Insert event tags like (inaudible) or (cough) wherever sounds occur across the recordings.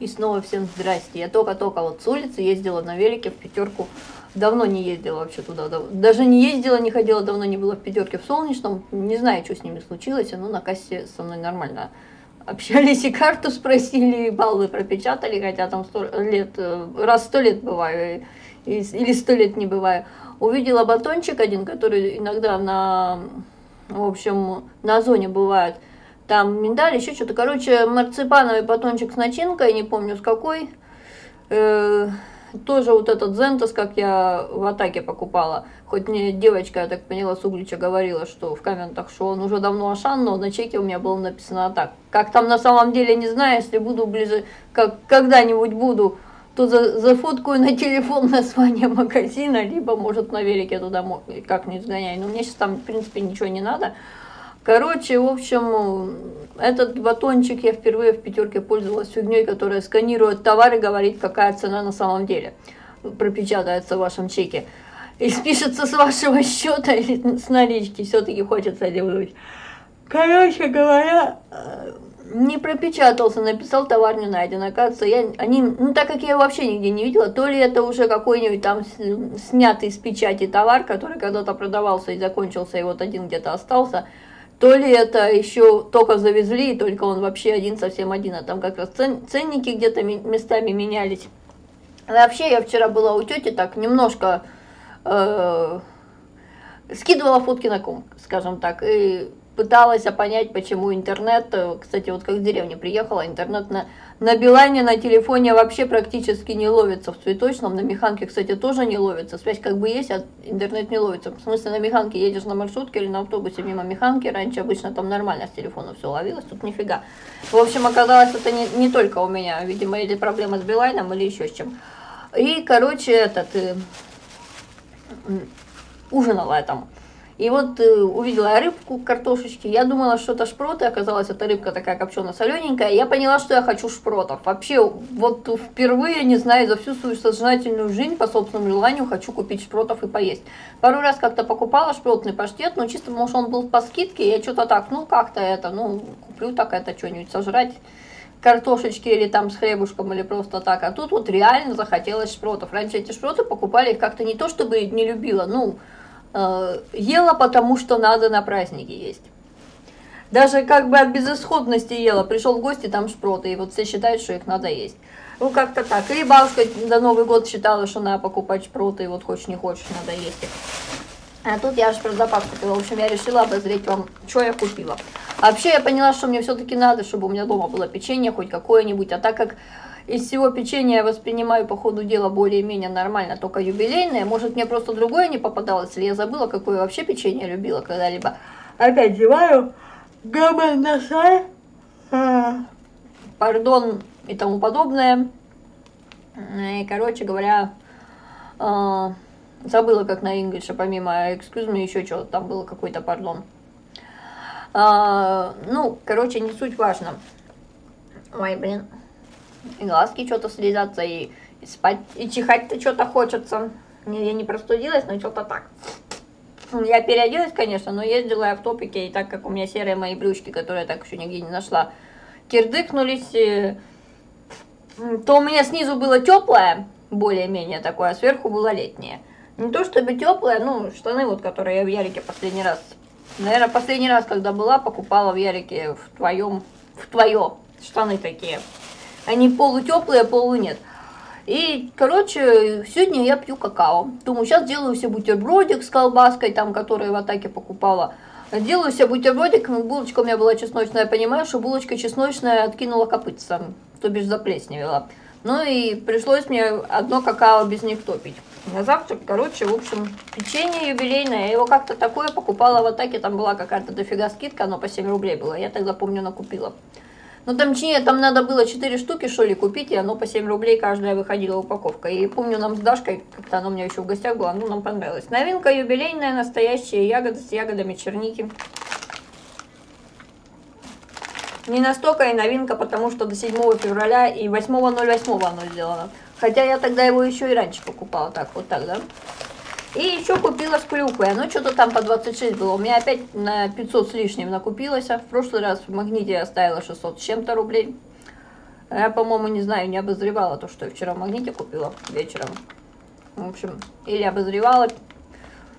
И снова всем здрасте. Я только-только вот с улицы ездила на велике в пятерку. Давно не ездила вообще туда. Даже не ездила, не ходила, давно не была в пятерке в солнечном. Не знаю, что с ними случилось. Но на кассе со мной нормально общались (laughs) и карту спросили, и баллы пропечатали, хотя там сто лет, э, раз сто лет бываю, или сто лет не бываю. Увидела батончик один, который иногда на, в общем, на зоне бывает – там миндаль, еще что-то. Короче, марципановый батончик с начинкой, не помню с какой. Э, тоже вот этот Зентос, как я в атаке покупала. Хоть мне девочка, я так поняла, с Углича говорила, что в комментах, что он уже давно Ашан, но на чеке у меня было написано так. Как там на самом деле, не знаю, если буду ближе, как когда-нибудь буду, то за, зафоткаю на телефон (laughs) название магазина, либо, может, на велике туда как-нибудь сгоняю. Но мне сейчас там, в принципе, ничего не надо. Короче, в общем, этот батончик я впервые в пятерке пользовалась фигней, которая сканирует товар и говорит, какая цена на самом деле. Пропечатается в вашем чеке. И спишется с вашего счета или с налички. Все-таки хочется ливнуть. Короче говоря, не пропечатался, написал товар не найден. Оказывается, я, они, ну так как я вообще нигде не видела, то ли это уже какой-нибудь там снятый с печати товар, который когда-то продавался и закончился, и вот один где-то остался, то ли это еще только завезли, только он вообще один, совсем один, а там как раз цен, ценники где-то местами менялись. Вообще, я вчера была у тети, так немножко э, скидывала фотки на ком, скажем так, и пыталась понять, почему интернет, э, кстати, вот как в деревне приехала, интернет на, на Билайне, на телефоне вообще практически не ловится в цветочном, на механке, кстати, тоже не ловится, связь как бы есть, а интернет не ловится, в смысле на механке едешь на маршрутке или на автобусе мимо механки, раньше обычно там нормально с телефона все ловилось, тут нифига. В общем, оказалось, это не, не только у меня, видимо, или проблема с Билайном, или еще с чем. И, короче, этот, э, ужинала я там. И вот э, увидела рыбку, картошечки. Я думала, что это шпроты, оказалось, это рыбка такая копченая солененькая. Я поняла, что я хочу шпротов. Вообще, вот впервые, не знаю, за всю свою сознательную жизнь по собственному желанию хочу купить шпротов и поесть. Пару раз как-то покупала шпротный паштет, но чисто потому, что он был по скидке, я что-то так, ну как-то это, ну куплю так это что-нибудь сожрать картошечки или там с хлебушком или просто так. А тут вот реально захотелось шпротов. Раньше эти шпроты покупали их как-то не то, чтобы не любила, ну, ела, потому что надо на праздники есть. Даже как бы от безысходности ела. Пришел в гости, там шпроты, и вот все считают, что их надо есть. Ну, как-то так. Или бабушка до Новый год считала, что надо покупать шпроты, и вот хочешь не хочешь, надо есть. А тут я аж про запас купила. В общем, я решила обозреть вам, что я купила. А вообще, я поняла, что мне все-таки надо, чтобы у меня дома было печенье хоть какое-нибудь. А так как из всего печенья я воспринимаю по ходу дела более-менее нормально, только юбилейное. Может, мне просто другое не попадалось, или я забыла, какое вообще печенье любила когда-либо. Опять зеваю. Гаманасай. Пардон и тому подобное. И, короче говоря, а, забыла, как на инглише, помимо excuse me, еще что-то там было, какой-то пардон. А, ну, короче, не суть важно. Ой, блин и глазки что-то слезятся, и, и спать, и чихать-то что-то хочется. Я не простудилась, но что-то так. Я переоделась, конечно, но ездила я в топике, и так как у меня серые мои брючки, которые я так еще нигде не нашла, кирдыкнулись, то у меня снизу было теплое, более-менее такое, а сверху было летнее. Не то чтобы теплое, ну, штаны вот, которые я в Ярике последний раз, наверное, последний раз, когда была, покупала в Ярике в твоем, в твое штаны такие. Они полутеплые, полу нет. И, короче, сегодня я пью какао. Думаю, сейчас делаю себе бутербродик с колбаской, там, которую в атаке покупала. Делаю себе бутербродик, булочка у меня была чесночная, я понимаю, что булочка чесночная откинула копытца, то бишь заплесневела. Ну и пришлось мне одно какао без них топить. На завтрак, короче, в общем, печенье юбилейное. Я его как-то такое покупала в атаке, там была какая-то дофига скидка, оно по 7 рублей было. Я тогда, помню, накупила. Ну там че, там надо было 4 штуки, что ли, купить, и оно по 7 рублей каждая выходила упаковка. И помню, нам с Дашкой, как-то оно у меня еще в гостях было, ну нам понравилось. Новинка юбилейная, настоящая ягода с ягодами черники. Не настолько и новинка, потому что до 7 февраля и 8.08 оно сделано. Хотя я тогда его еще и раньше покупала, так, вот так, да? И еще купила с клюквой. Оно что-то там по 26 было. У меня опять на 500 с лишним накупилось. В прошлый раз в магните я оставила 600 с чем-то рублей. Я, по-моему, не знаю, не обозревала то, что я вчера в магните купила вечером. В общем, или обозревала.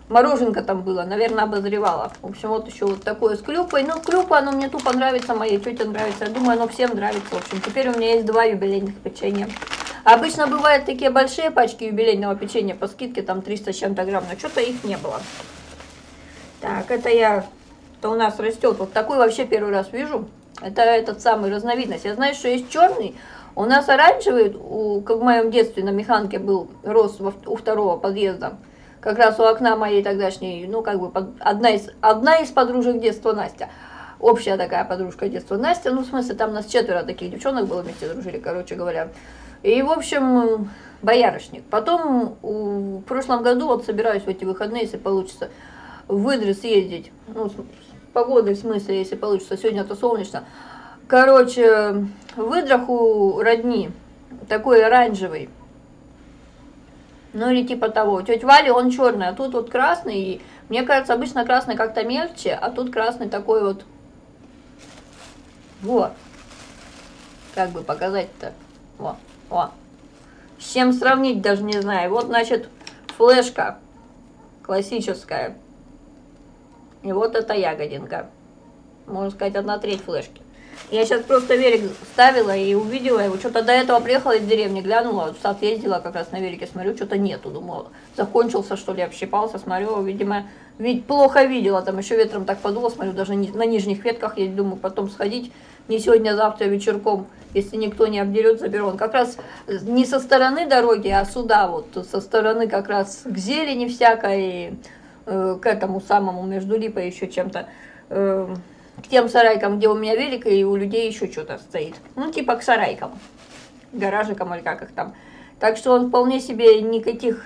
Мороженка там было, наверное, обозревала. В общем, вот еще вот такое с клюквой. Ну, клюква, оно мне тупо нравится, моей тете нравится. Я думаю, оно всем нравится. В общем, теперь у меня есть два юбилейных печенья. Обычно бывают такие большие пачки юбилейного печенья по скидке, там 300 с чем-то грамм, но что-то их не было. Так, это я, это у нас растет. Вот такой вообще первый раз вижу. Это этот самый разновидность. Я знаю, что есть черный. У нас оранжевый, у, как в моем детстве на механке был, рос во, у второго подъезда. Как раз у окна моей тогдашней, ну, как бы, под, одна, из, одна из подружек детства Настя. Общая такая подружка детства Настя. Ну, в смысле, там нас четверо таких девчонок было вместе дружили, короче говоря. И, в общем, боярышник. Потом в прошлом году, вот собираюсь в эти выходные, если получится, в Выдры съездить. Ну, с, погодой, в смысле, если получится. Сегодня-то солнечно. Короче, в Выдрах у родни такой оранжевый. Ну или типа того. Тетя Валя, он черный, а тут вот красный. И мне кажется, обычно красный как-то мельче, а тут красный такой вот. Вот. Как бы показать-то? Вот. О. С чем сравнить, даже не знаю. Вот, значит, флешка классическая. И вот эта ягодинка. Можно сказать, одна треть флешки. Я сейчас просто велик ставила и увидела его. Что-то до этого приехала из деревни, глянула, в сад ездила как раз на велике, смотрю, что-то нету. Думала, закончился, что ли, общипался, смотрю, видимо, ведь плохо видела, там еще ветром так подуло, смотрю, даже на нижних ветках я думаю, потом сходить, не сегодня, а завтра вечерком, если никто не обдерет, заберу. Он как раз не со стороны дороги, а сюда вот, со стороны как раз к зелени всякой, э, к этому самому, между липой еще чем-то, э, к тем сарайкам, где у меня велик, и у людей еще что-то стоит. Ну, типа к сарайкам, гаражикам или как их там. Так что он вполне себе никаких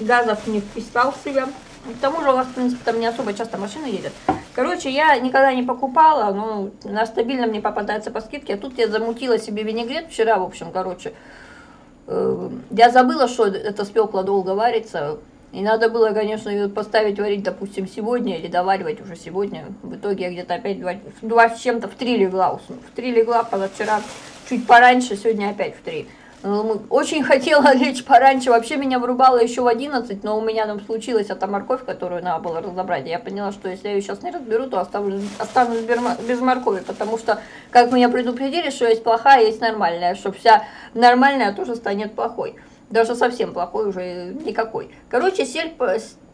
газов не вписал в себя. К тому же у вас, в принципе, там не особо часто машины едет. Короче, я никогда не покупала, но на стабильном мне попадается по скидке. А тут я замутила себе винегрет вчера, в общем, короче. Э, я забыла, что это свекла долго варится. И надо было, конечно, ее поставить варить, допустим, сегодня или доваривать уже сегодня. В итоге я где-то опять два, два с чем-то в три легла. В три легла, позавчера чуть пораньше, сегодня опять в три. Ну, очень (laughs) хотела лечь пораньше, вообще меня врубало еще в 11, но у меня там случилась эта морковь, которую надо было разобрать. Я поняла, что если я ее сейчас не разберу, то оставлю, останусь без моркови, потому что, как меня предупредили, что есть плохая, есть нормальная, что вся нормальная тоже станет плохой. Даже совсем плохой уже никакой. Короче, сель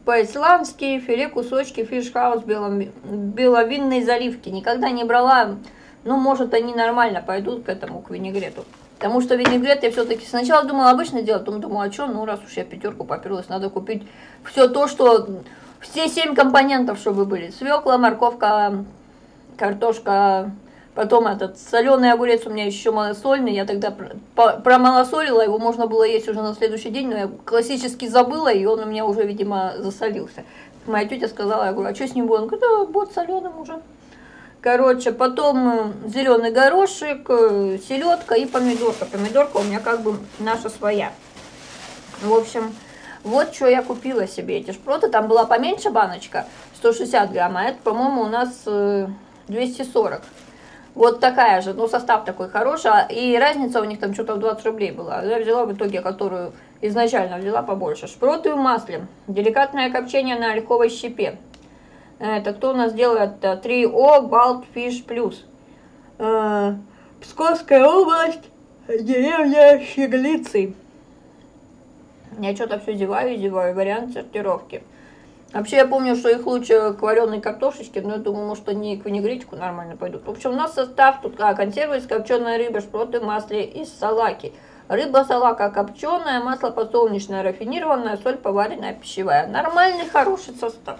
по-исландски, филе кусочки, фишхаус беловинной заливки. Никогда не брала, ну, может, они нормально пойдут к этому, к винегрету. Потому что винегрет я все-таки сначала думала обычно делать, потом думала, а что, ну, раз уж я пятерку поперлась, надо купить все то, что... Все семь компонентов, чтобы были. Свекла, морковка, картошка, Потом этот соленый огурец у меня еще малосольный, я тогда промалосолила, его можно было есть уже на следующий день, но я классически забыла, и он у меня уже, видимо, засолился. Моя тетя сказала, я говорю, а что с ним будет? Он говорит, да, будет соленым уже. Короче, потом э, зеленый горошек, э, селедка и помидорка. Помидорка у меня как бы наша своя. В общем, вот что я купила себе эти шпроты. Там была поменьше баночка, 160 грамм, а это, по-моему, у нас 240. Э, вот такая же, ну состав такой хороший, а, и разница у них там что-то в 20 рублей была. Я взяла в итоге, которую изначально взяла побольше. Шпроты в масле, деликатное копчение на ольховой щепе. Это кто у нас делает? 3О Balt Fish Plus. Э, Псковская область, деревня Щеглицы. Я что-то все зеваю, зеваю, вариант сортировки. Вообще, я помню, что их лучше к вареной картошечке, но я думаю, может, они к винегретику нормально пойдут. В общем, у нас состав тут а, консервы из копченой рыбы, шпроты масле из салаки. Рыба салака копченая, масло подсолнечное рафинированное, соль поваренная пищевая. Нормальный, хороший состав.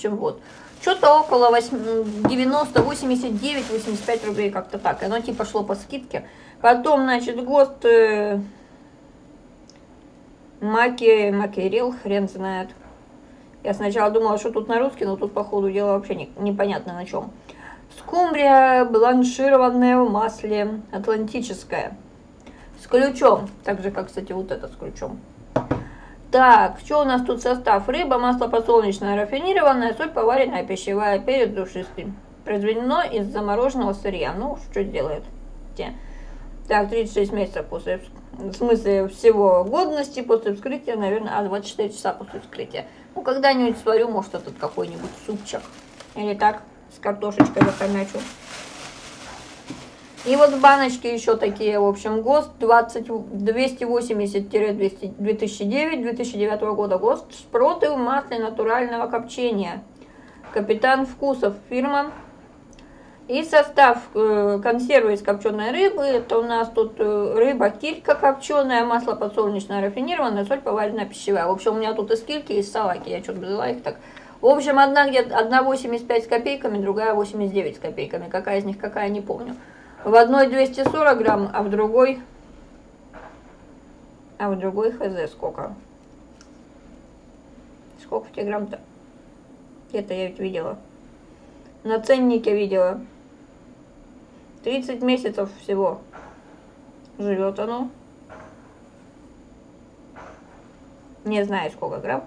Общем, вот. Что-то около 90, 89, 85 рублей, как-то так. Оно типа шло по скидке. Потом, значит, ГОСТ э, маки, макерил, хрен знает. Я сначала думала, что тут на русский, но тут, по ходу дела, вообще не, непонятно на чем. Скумбрия бланшированная в масле, атлантическая. С ключом. Так же, как, кстати, вот это с ключом. Так, что у нас тут состав? Рыба, масло подсолнечное, рафинированное, соль поваренная, пищевая, перец душистый. Произведено из замороженного сырья. Ну, что делает? Те. Так, 36 месяцев после, в смысле всего годности после вскрытия, наверное, а 24 часа после вскрытия. Ну, когда-нибудь сварю, может, этот какой-нибудь супчик. Или так, с картошечкой захомячу. И вот в баночке еще такие, в общем, ГОСТ 280-2009-2009 года. ГОСТ шпроты в масле натурального копчения. Капитан вкусов фирма. И состав э, консервы из копченой рыбы. Это у нас тут э, рыба килька копченая, масло подсолнечное рафинированное, соль поваренная пищевая. В общем, у меня тут и скильки, и салаки. Я что-то взяла их так. В общем, одна где-то одна 85 с копейками, другая 89 с копейками. Какая из них какая, не помню. В одной 240 грамм, а в другой... А в другой хз сколько? Сколько в тебе грамм-то? Где-то я ведь видела. На ценнике видела. 30 месяцев всего живет оно. Не знаю, сколько грамм.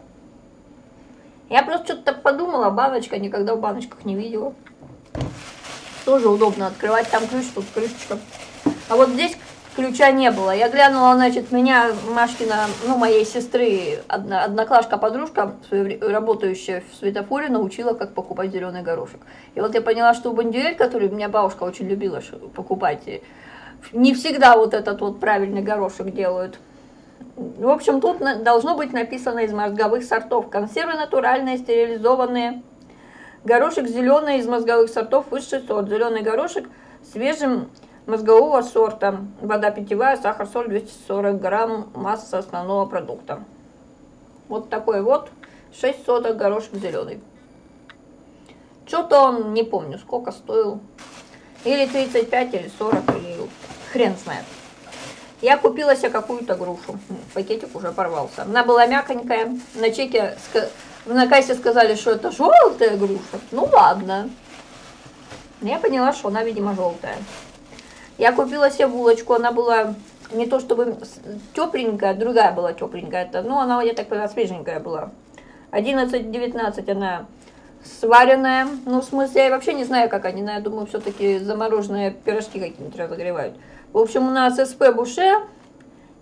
Я просто что-то подумала, баночка, никогда в баночках не видела. Тоже удобно открывать, там ключ, тут крышечка. А вот здесь ключа не было. Я глянула, значит, меня, Машкина, ну, моей сестры, одна, одноклашка-подружка, работающая в светофоре, научила, как покупать зеленый горошек. И вот я поняла, что бондюэль, который меня бабушка очень любила покупать, не всегда вот этот вот правильный горошек делают. В общем, тут должно быть написано из мозговых сортов. Консервы натуральные, стерилизованные, Горошек зеленый из мозговых сортов высший сорт. Зеленый горошек свежим мозгового сорта. Вода питьевая, сахар, соль 240 грамм, масса основного продукта. Вот такой вот 6 соток горошек зеленый. Что-то он, не помню, сколько стоил. Или 35, или 40, или хрен знает. Я купила себе какую-то грушу. Пакетик уже порвался. Она была мяконькая. На чеке на кассе сказали, что это желтая груша. Ну ладно. Я поняла, что она, видимо, желтая. Я купила себе булочку, она была не то чтобы тепленькая, другая была тепленькая. Это, ну, она, я так понимаю, свеженькая была. 11-19 она сваренная. Ну, в смысле, я вообще не знаю, как они. Я думаю, все-таки замороженные пирожки какие-нибудь разогревают. В общем, у нас СП Буше,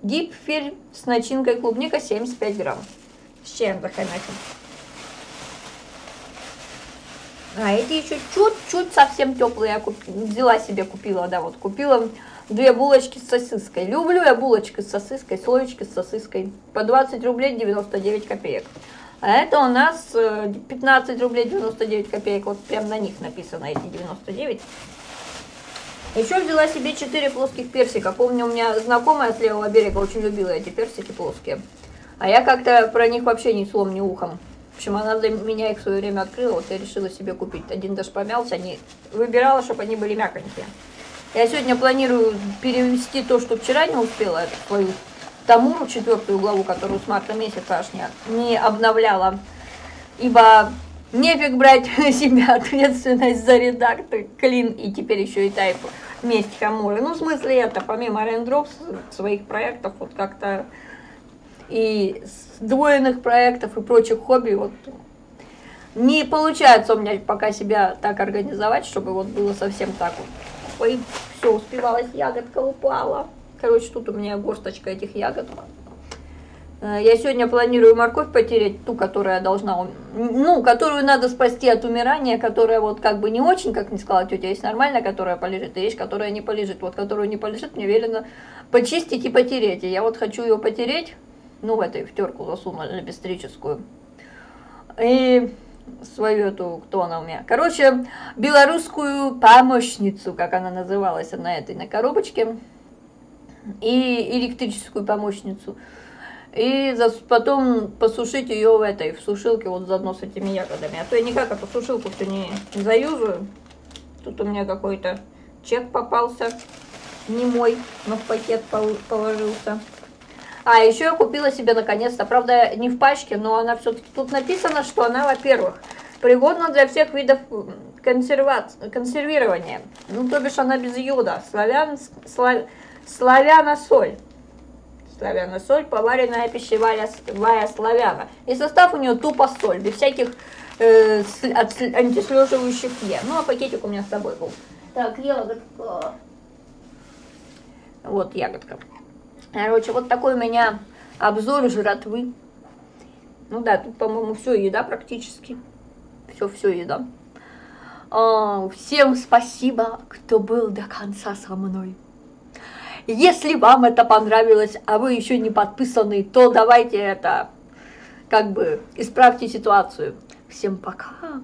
дипфель с начинкой клубника 75 грамм. С чем захомячим? А эти еще чуть-чуть совсем теплые я куп... взяла себе, купила, да, вот купила две булочки с сосиской. Люблю я булочки с сосиской, слоечки с сосиской. По 20 рублей 99 копеек. А это у нас 15 э, рублей 99 копеек. Вот прям на них написано эти 99. Еще взяла себе 4 плоских персика. Помню, у меня знакомая с левого берега очень любила эти персики плоские. А я как-то про них вообще ни слом, ни ухом общем, она для меня их в свое время открыла, вот я решила себе купить. Один даже помялся, они выбирала, чтобы они были мяконькие. Я сегодня планирую перевести то, что вчера не успела, свою Тамуру, четвертую главу, которую с марта месяца аж не, не обновляла. Ибо нефиг брать (laughs) на себя ответственность за редактор, клин и теперь еще и тайп месть Хамуры. Ну, в смысле это, помимо рендропс своих проектов, вот как-то и сдвоенных проектов и прочих хобби. Вот не получается у меня пока себя так организовать, чтобы вот было совсем так вот. Ой, все, успевалась, ягодка упала. Короче, тут у меня горсточка этих ягод. Э, я сегодня планирую морковь потереть, ту, которая должна, ну, которую надо спасти от умирания, которая вот как бы не очень, как не сказала тетя, есть нормальная, которая полежит, и есть, которая не полежит. Вот которую не полежит, мне велено почистить и потереть. И я вот хочу ее потереть, ну, в этой втерку засунули лепестрическую. И свою эту, кто она у меня? Короче, белорусскую помощницу, как она называлась на этой, на коробочке. И электрическую помощницу. И за, потом посушить ее в этой, в сушилке, вот заодно с этими ягодами. А то я никак эту сушилку все не, не заюзаю. Тут у меня какой-то чек попался, не мой, но в пакет положился. А, еще я купила себе наконец-то, правда, не в пачке, но она все-таки тут написано, что она, во-первых, пригодна для всех видов консервации, консервирования. Ну, то бишь она без йода. Славян, слав, славяна-соль. Славяна-соль, поваренная пищевая славяна. И состав у нее тупо соль, без всяких э, антислеживающих е. Ну, а пакетик у меня с собой был. Так, ягодка. Вот ягодка. Короче, вот такой у меня обзор жратвы. Ну да, тут, по-моему, все еда практически. Все-все еда. А, всем спасибо, кто был до конца со мной. Если вам это понравилось, а вы еще не подписаны, то давайте это, как бы, исправьте ситуацию. Всем пока!